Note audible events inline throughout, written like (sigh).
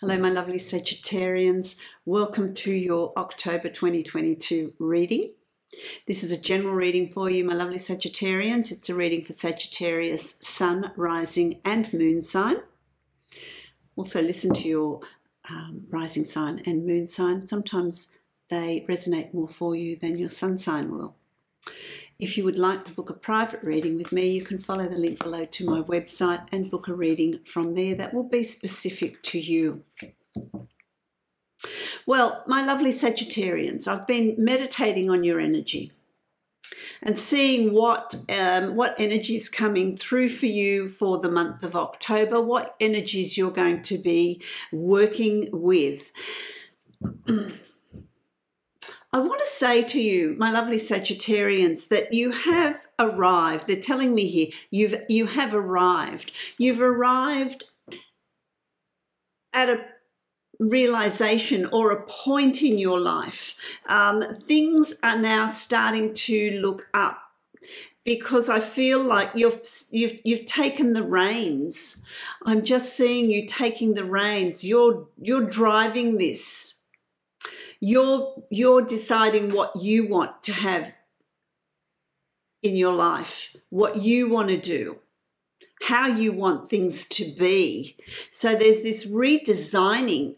Hello, my lovely Sagittarians. Welcome to your October 2022 reading. This is a general reading for you, my lovely Sagittarians. It's a reading for Sagittarius, Sun, Rising, and Moon sign. Also, listen to your um, rising sign and moon sign. Sometimes they resonate more for you than your sun sign will. If you would like to book a private reading with me, you can follow the link below to my website and book a reading from there that will be specific to you. Well, my lovely Sagittarians, I've been meditating on your energy and seeing what um, what energy is coming through for you for the month of October, what energies you're going to be working with. (clears throat) I want to say to you, my lovely Sagittarians, that you have arrived. They're telling me here, you've you have arrived. You've arrived at a realization or a point in your life. Um, things are now starting to look up because I feel like you've you've you've taken the reins. I'm just seeing you taking the reins. You're you're driving this you're you're deciding what you want to have in your life, what you want to do, how you want things to be. So there's this redesigning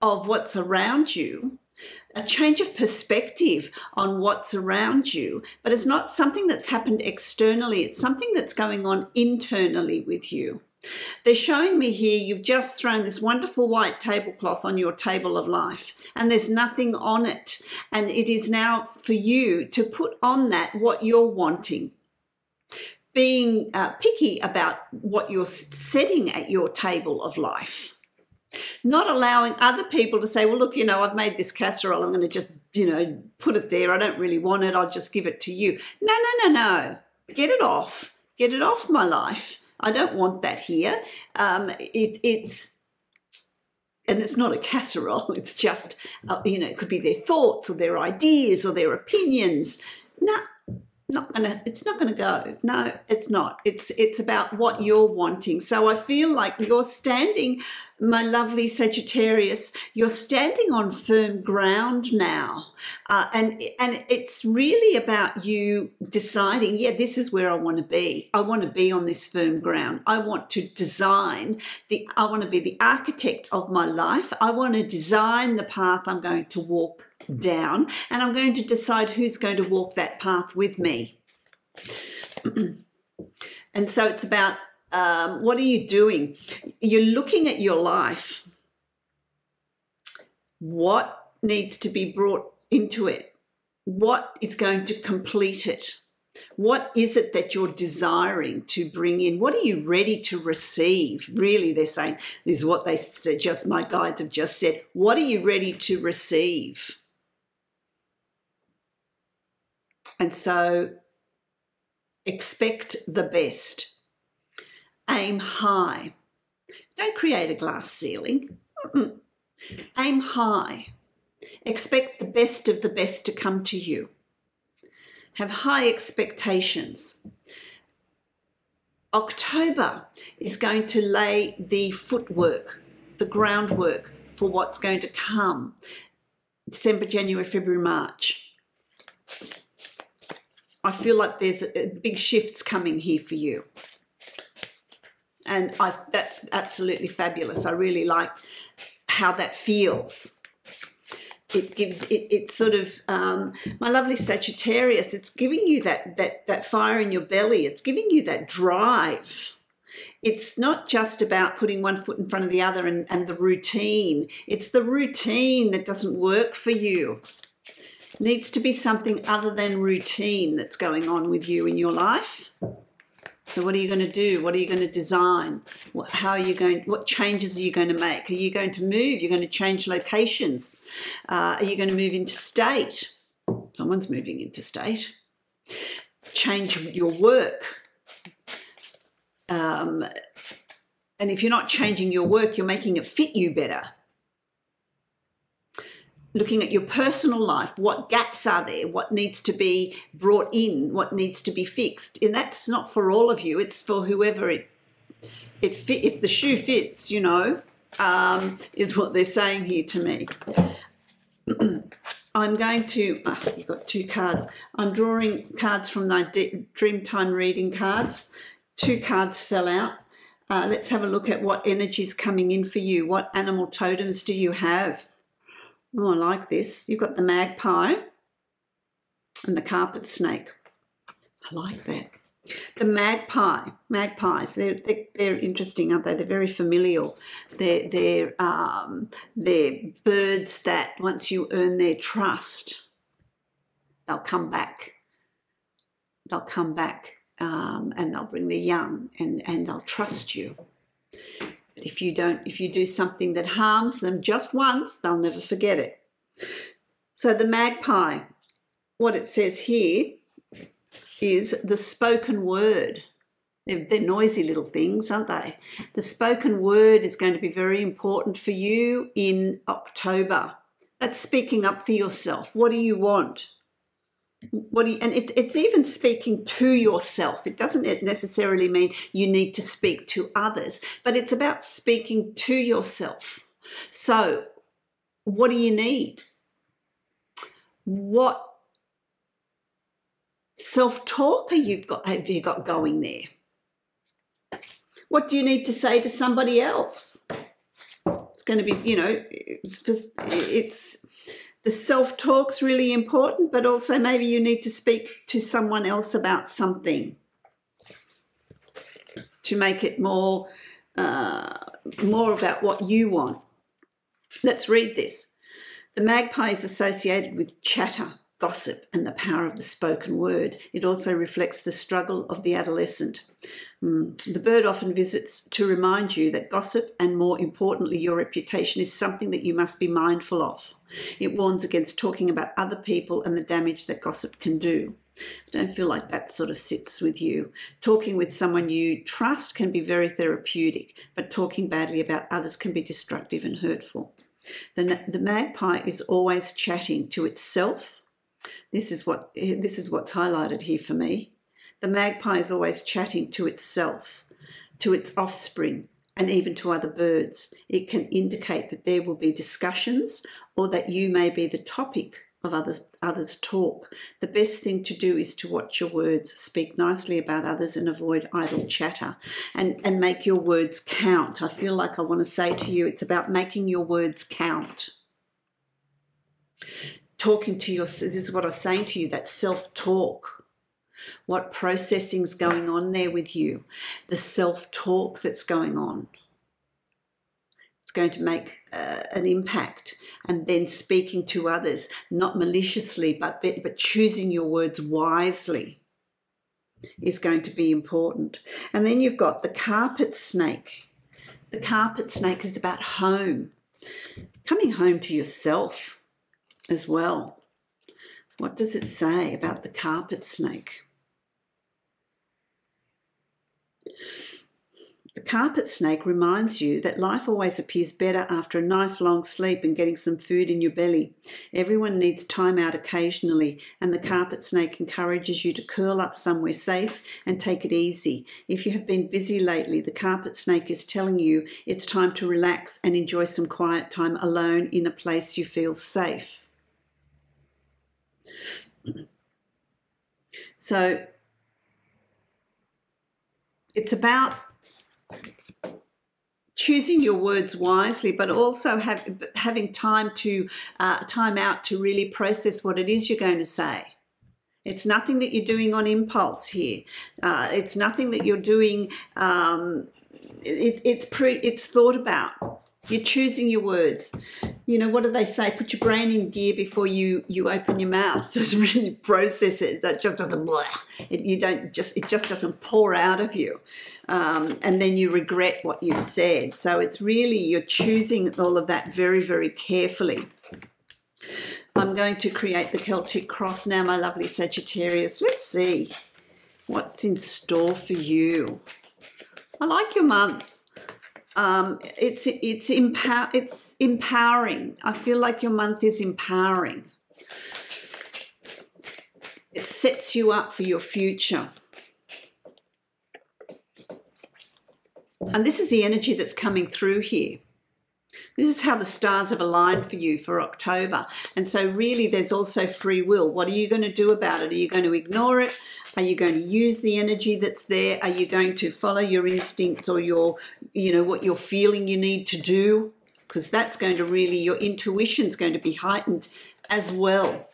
of what's around you, a change of perspective on what's around you, but it's not something that's happened externally, it's something that's going on internally with you. They're showing me here you've just thrown this wonderful white tablecloth on your table of life and there's nothing on it. And it is now for you to put on that what you're wanting. Being uh, picky about what you're setting at your table of life. Not allowing other people to say, well, look, you know, I've made this casserole. I'm going to just, you know, put it there. I don't really want it. I'll just give it to you. No, no, no, no. Get it off. Get it off my life I don't want that here. Um, it, it's and it's not a casserole. (laughs) It's just uh, you know it could be their thoughts or their ideas or their opinions. No, not gonna it's not gonna go. No it's not. It's it's about what you're wanting. So i feel like you're standing my lovely sagittarius you're standing on firm ground now. Uh, and and it's really about you deciding yeah this is where i want to be. I want to be on this firm ground. I want to design the i want to be the architect of my life. I want to design the path i'm going to walk down and I'm going to decide who's going to walk that path with me. (clears throat) and so it's about um, what are you doing? You're looking at your life. What needs to be brought into it? What is going to complete it? What is it that you're desiring to bring in? What are you ready to receive? Really, they're saying, this is what they just my guides have just said. What are you ready to receive? And so expect the best. Aim high. Don't create a glass ceiling. Mm-mm. Aim high. Expect the best of the best to come to you. Have high expectations. October is going to lay the footwork, the groundwork for what's going to come. December, January, February, March. I feel like there's a, big shifts coming here for you. And I, that's absolutely fabulous. I really like how that feels. It gives it, it sort of um, my lovely Sagittarius. It's giving you that that that fire in your belly. It's giving you that drive. It's not just about putting one foot in front of the other and, and the routine. It's the routine that doesn't work for you needs to be something other than routine that's going on with you in your life. So what are you going to do? What are you going to design? What, how are you going? What changes are you going to make? Are you going to move? You're going to change locations. Uh, are you going to move into state? Someone's moving into state. Change your work. Um, and if you're not changing your work, you're making it fit you better looking at your personal life what gaps are there what needs to be brought in what needs to be fixed and that's not for all of you it's for whoever it it fit if the shoe fits you know um, is what they're saying here to me. (clears throat) I'm going to, oh, you've got two cards. I'm drawing cards from my Dreamtime reading cards. Two cards fell out. Uh, let's have a look at what energy is coming in for you. What animal totems do you have? Oh, I like this. You've got the magpie and the carpet snake. I like that. The magpie, magpies, they're, they're, they're, interesting, aren't they? They're very familial. They're, they're, um, they're birds that once you earn their trust, they'll come back. They'll come back um, and they'll bring their young and, and they'll trust you. If you don't, if you do something that harms them just once, they'll never forget it. So the magpie, what it says here is the spoken word. They're, noisy little things, aren't they? The spoken word is going to be very important for you in October. That's speaking up for yourself. What do you want? What you, and it, it's even speaking to yourself. It doesn't necessarily mean you need to speak to others, but it's about speaking to yourself. So, what do you need? What self-talk have you got have you got going there? What do you need to say to somebody else? It's going to be, you know, it's, it's the self-talk's really important, but also maybe you need to speak to someone else about something to make it more uh, more about what you want. Let's read this. The magpie is associated with chatter gossip and the power of the spoken word. It also reflects the struggle of the adolescent. Mm. The bird often visits to remind you that gossip, and more importantly, your reputation, is something that you must be mindful of. It warns against talking about other people and the damage that gossip can do. I don't feel like that sort of sits with you. Talking with someone you trust can be very therapeutic, but talking badly about others can be destructive and hurtful. The, the magpie is always chatting to itself this is what this is what's highlighted here for me. The magpie is always chatting to itself, to its offspring, and even to other birds. It can indicate that there will be discussions or that you may be the topic of others others talk. The best thing to do is to watch your words, speak nicely about others and avoid idle chatter and, and make your words count. I feel like I want to say to you it's about making your words count talking to your, this is what I was saying to you, that self talk. What processing's going on there with you, the self talk that's going on. It's going to make uh, an impact. And then speaking to others, not maliciously, but, but choosing your words wisely is going to be important. And then you've got the carpet snake. The carpet snake is about home, coming home to yourself as well. What does it say about the carpet snake? The carpet snake reminds you that life always appears better after a nice long sleep and getting some food in your belly. Everyone needs time out occasionally, and the carpet snake encourages you to curl up somewhere safe and take it easy. If you have been busy lately, the carpet snake is telling you it's time to relax and enjoy some quiet time alone in a place you feel safe. So it's about choosing your words wisely, but also have, having time to uh, time out to really process what it is you're going to say. It's nothing that you're doing on impulse here. Uh, it's nothing that you're doing. Um, it, it's pre, it's thought about. You're choosing your words. You know, what do they say? Put your brain in gear before you you open your mouth. (laughs) Just really process it. That just doesn't. It, you don't just it just doesn't pour out of you, um, and then you regret what you've said. So it's really you're choosing all of that very very carefully. I'm going to create the Celtic cross now, my lovely Sagittarius. Let's see what's in store for you. I like your month um, it's it's empower it's empowering. I feel like your month is empowering. It sets you up for your future. And this is the energy that's coming through here. This is how the stars have aligned for you for October. And so, really, there's also free will. What are you going to do about it? Are you going to ignore it? Are you going to use the energy that's there? Are you going to follow your instincts or your, you know, what you're feeling you need to do? Because that's going to really, your intuition's going to be heightened as well,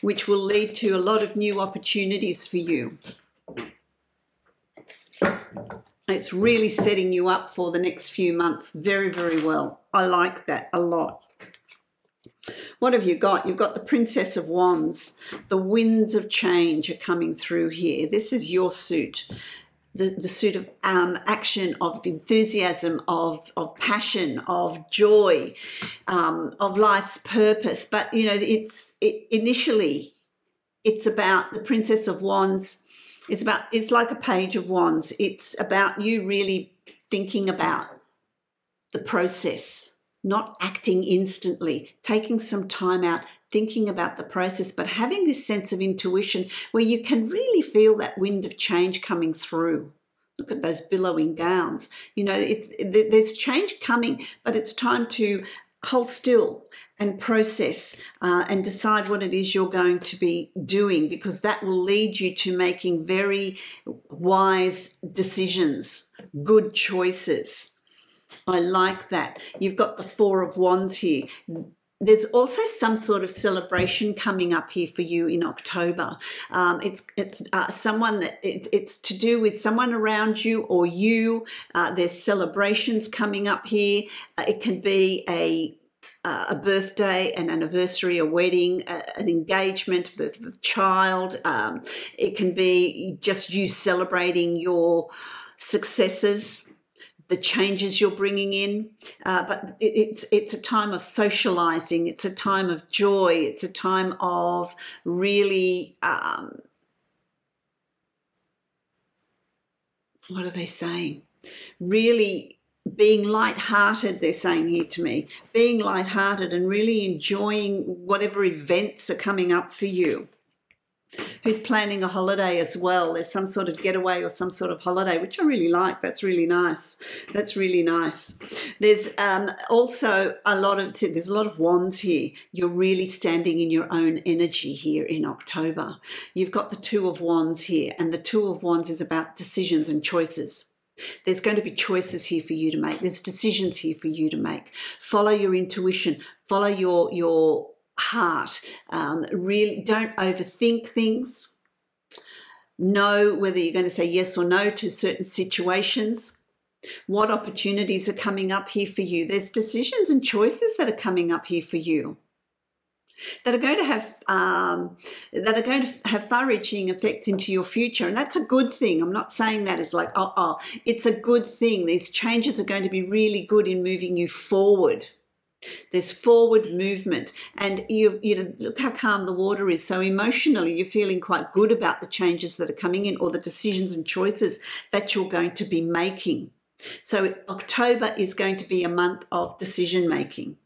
which will lead to a lot of new opportunities for you. It's really setting you up for the next few months very, very well. I like that a lot. What have you got? You've got the Princess of Wands. The winds of change are coming through here. This is your suit. The, the suit of um, action, of enthusiasm, of, of passion, of joy, um, of life's purpose. But, you know, it's it, initially, it's about the Princess of Wands it's about it's like a page of wands. It's about you really thinking about the process, not acting instantly, taking some time out, thinking about the process, but having this sense of intuition where you can really feel that wind of change coming through. Look at those billowing gowns. You know, it, it, there's change coming, but it's time to hold still and process uh, and decide what it is you're going to be doing because that will lead you to making very wise decisions, good choices. I like that. You've got the Four of Wands here. There's also some sort of celebration coming up here for you in October. Um, it's it's uh, someone that it, it's to do with someone around you or you. Uh, there's celebrations coming up here. Uh, it can be a uh, a birthday, an anniversary, a wedding, an engagement, birth of a child. Um, it can be just you celebrating your successes, the changes you're bringing in. Uh, but it, it's it's a time of socializing. It's a time of joy. It's a time of really. Um, what are they saying? Really being light-hearted they're saying here to me being light-hearted and really enjoying whatever events are coming up for you who's planning a holiday as well. There's some sort of getaway or some sort of holiday which i really like. That's really nice. That's really nice. There's um, also a lot of there's a lot of wands here. You're really standing in your own energy here in october. You've got the two of wands here and the two of wands is about decisions and choices. There's going to be choices here for you to make. There's decisions here for you to make. Follow your intuition. Follow your your heart. Um, really, don't overthink things. Know whether you're going to say yes or no to certain situations. What opportunities are coming up here for you? There's decisions and choices that are coming up here for you that are going to have um, that are going to have far-reaching effects into your future, and that's a good thing. I'm not saying that it's like oh, oh, it's a good thing. These changes are going to be really good in moving you forward. There's forward movement, and you you know look how calm the water is. So emotionally, you're feeling quite good about the changes that are coming in, or the decisions and choices that you're going to be making. So October is going to be a month of decision making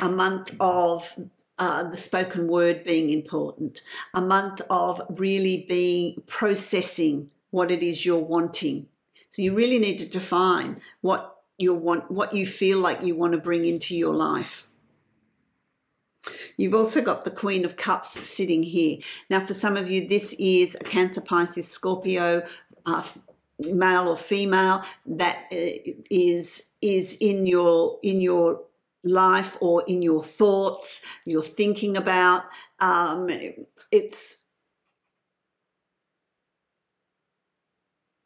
a month of uh, the spoken word being important, a month of really being processing what it is you're wanting. So you really need to define what you want, what you feel like you want to bring into your life. You've also got the Queen of Cups sitting here. Now, for some of you, this is a Cancer, Pisces, Scorpio, uh, male or female that uh, is is in your in your life or in your thoughts, you're thinking about. Um, it's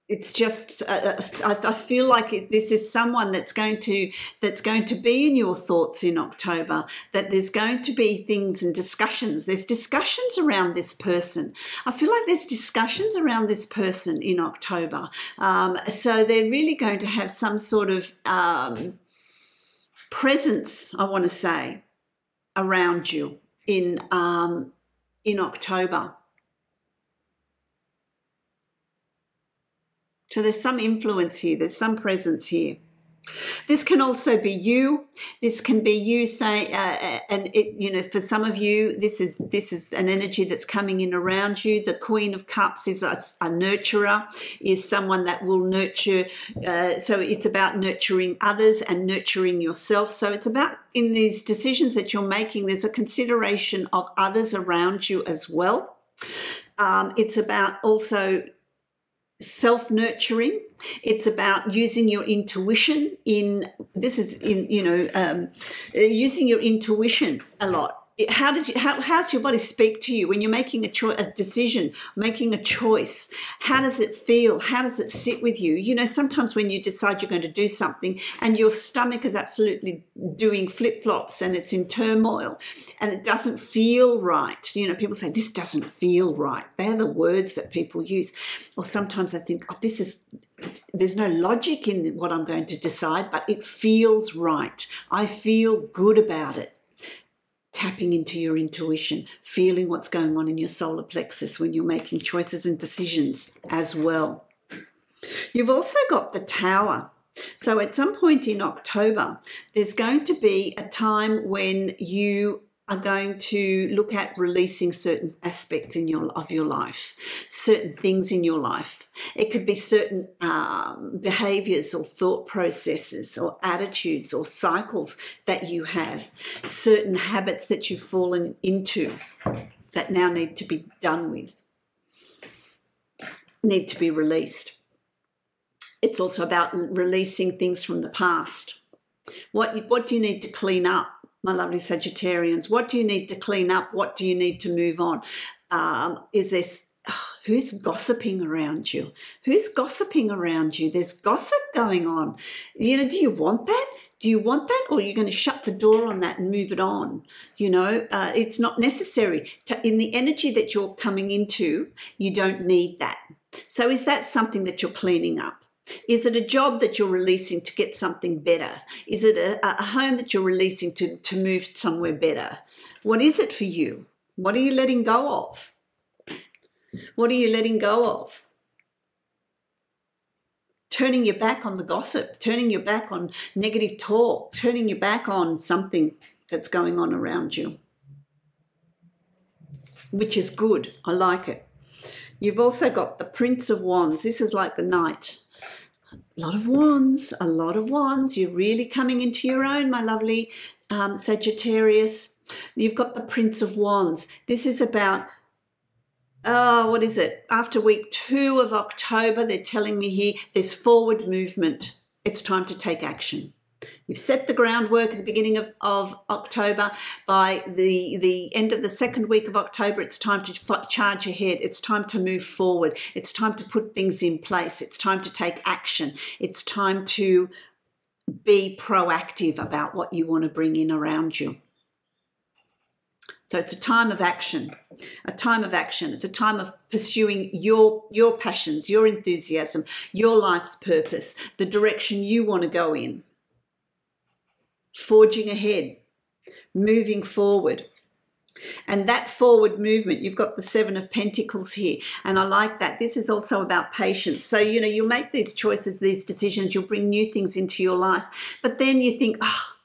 it's just uh, uh I, feel like it, this is someone that's going to that's going to be in your thoughts in october that there's going to be things and discussions. There's discussions around this person. I feel like there's discussions around this person in october. Um, so they're really going to have some sort of um, presence, I want to say, around you in um, in October. So there's some influence here, there's some presence here. This can also be you. This can be you saying, uh, uh, and it, you know, for some of you, this is this is an energy that's coming in around you. The Queen of Cups is a, a nurturer, is someone that will nurture. Uh, so it's about nurturing others and nurturing yourself. So it's about in these decisions that you're making. There's a consideration of others around you as well. Um, it's about also self nurturing. It's about using your intuition in this is in you know um, using your intuition a lot how does you, how, how's your body speak to you when you're making a, cho- a decision making a choice? How does it feel? How does it sit with you? You know sometimes when you decide you're going to do something and your stomach is absolutely doing flip-flops and it's in turmoil and it doesn't feel right you know people say this doesn't feel right. They're the words that people use. Or sometimes i think oh this is there's no logic in what i'm going to decide but it feels right. I feel good about it tapping into your intuition, feeling what's going on in your solar plexus when you're making choices and decisions as well. You've also got the tower. So, at some point in October, there's going to be a time when you are going to look at releasing certain aspects in your of your life, certain things in your life. It could be certain um, behaviors or thought processes or attitudes or cycles that you have, certain habits that you've fallen into that now need to be done with, need to be released. It's also about releasing things from the past. What, what do you need to clean up? My lovely Sagittarians. What do you need to clean up? What do you need to move on? Um, is this oh, who's gossiping around you? Who's gossiping around you? There's gossip going on. You know, do you want that? Do you want that, or are you going to shut the door on that and move it on? You know, uh, it's not necessary. To, in the energy that you're coming into, you don't need that. So, is that something that you're cleaning up? Is it a job that you're releasing to get something better? Is it a, a, home that you're releasing to, to move somewhere better? What is it for you? What are you letting go of? What are you letting go of? Turning your back on the gossip, turning your back on negative talk, turning your back on something that's going on around you, which is good. I like it. You've also got the Prince of Wands. This is like the Knight a lot of wands, a lot of wands. You're really coming into your own, my lovely um, Sagittarius. You've got the Prince of Wands. This is about, oh, what is it? After week two of October, they're telling me here there's forward movement. It's time to take action. You've set the groundwork at the beginning of, of October. By the, the end of the second week of October, it's time to charge ahead. It's time to move forward. It's time to put things in place. It's time to take action. It's time to be proactive about what you want to bring in around you. So it's a time of action, a time of action. It's a time of pursuing your your passions, your enthusiasm, your life's purpose, the direction you want to go in forging ahead, moving forward. And that forward movement, you've got the Seven of Pentacles here. And I like that. This is also about patience. So, you know, you'll make these choices, these decisions, you'll bring new things into your life. But then you think, oh,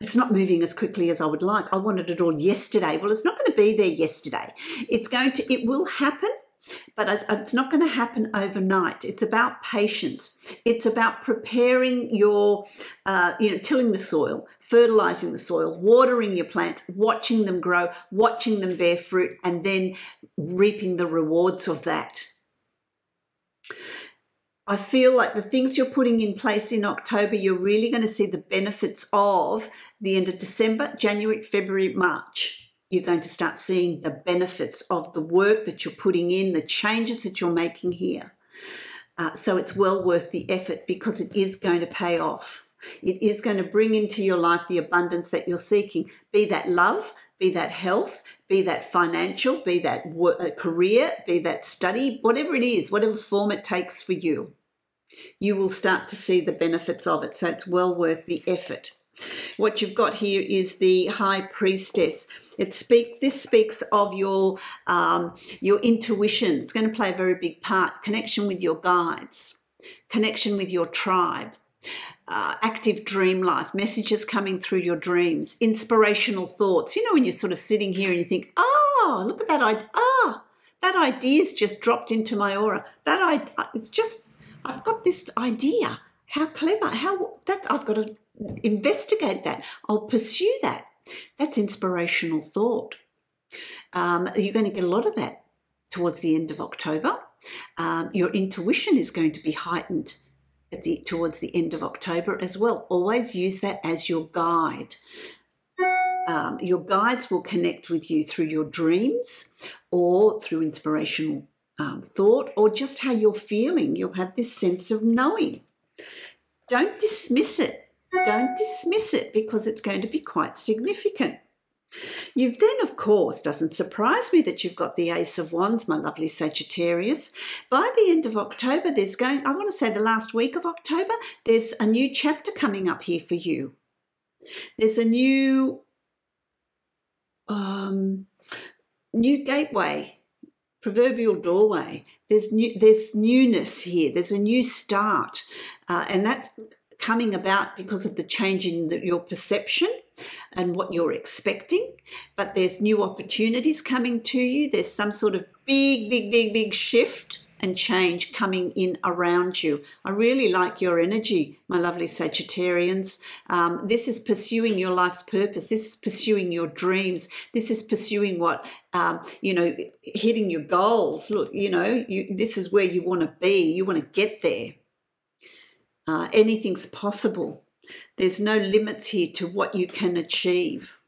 it's not moving as quickly as I would like. I wanted it all yesterday. Well, it's not going to be there yesterday. It's going to, it will happen, but it's not going to happen overnight. It's about patience. It's about preparing your, uh, you know, tilling the soil, fertilizing the soil, watering your plants, watching them grow, watching them bear fruit, and then reaping the rewards of that. I feel like the things you're putting in place in October, you're really going to see the benefits of the end of December, January, February, March you're going to start seeing the benefits of the work that you're putting in, the changes that you're making here. Uh, so it's well worth the effort because it is going to pay off. It is going to bring into your life the abundance that you're seeking, be that love, be that health, be that financial, be that work, uh, career, be that study, whatever it is, whatever form it takes for you. You will start to see the benefits of it. So it's well worth the effort. What you've got here is the High Priestess. It speak this speaks of your um, your intuition. It's going to play a very big part. Connection with your guides, connection with your tribe, uh, active dream life, messages coming through your dreams, inspirational thoughts. You know, when you're sort of sitting here and you think, oh, look at that idea. Ah, that idea's just dropped into my aura. That I, it's just, I've got this idea. How clever. How that I've got to investigate that. I'll pursue that. That's inspirational thought. Um, you're going to get a lot of that towards the end of October. Um, your intuition is going to be heightened at the, towards the end of October as well. Always use that as your guide. Um, your guides will connect with you through your dreams or through inspirational um, thought or just how you're feeling. You'll have this sense of knowing. Don't dismiss it. Don't dismiss it because it's going to be quite significant. You've then, of course, doesn't surprise me that you've got the Ace of Wands, my lovely Sagittarius. By the end of October, there's going, I want to say the last week of October, there's a new chapter coming up here for you. There's a new, um, new gateway, proverbial doorway. There's new, there's newness here. There's a new start, uh, and that's coming about because of the change in the, your perception and what you're expecting, but there's new opportunities coming to you. There's some sort of big, big, big, big shift and change coming in around you. I really like your energy, my lovely Sagittarians. Um, this is pursuing your life's purpose. This is pursuing your dreams. This is pursuing what, um, you know, hitting your goals. Look, you know, you, this is where you want to be. You want to get there. Uh, anything's possible. There's no limits here to what you can achieve.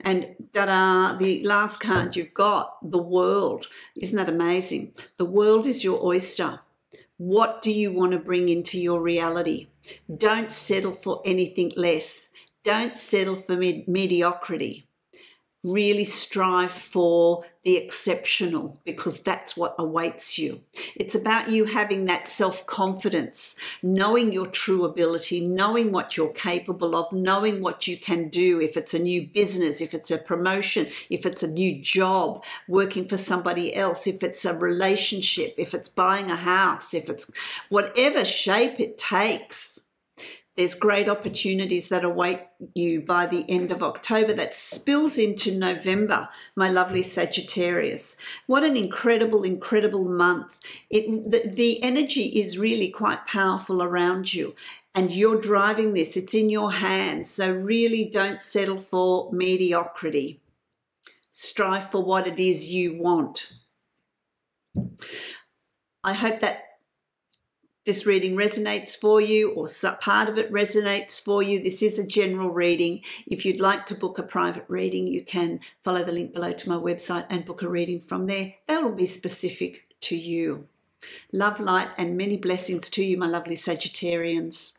And da-da, the last card you've got, the world. Isn't that amazing? The world is your oyster. What do you want to bring into your reality? Don't settle for anything less. Don't settle for med mediocrity really strive for the exceptional because that's what awaits you. It's about you having that self confidence, knowing your true ability, knowing what you're capable of, knowing what you can do if it's a new business, if it's a promotion, if it's a new job, working for somebody else, if it's a relationship, if it's buying a house, if it's whatever shape it takes there's great opportunities that await you by the end of October that spills into November, my lovely Sagittarius. What an incredible, incredible month. It, the, the energy is really quite powerful around you and you're driving this. It's in your hands. So really don't settle for mediocrity. Strive for what it is you want. I hope that this reading resonates for you or part of it resonates for you, this is a general reading. If you'd like to book a private reading, you can follow the link below to my website and book a reading from there. That will be specific to you. Love, light, and many blessings to you, my lovely Sagittarians.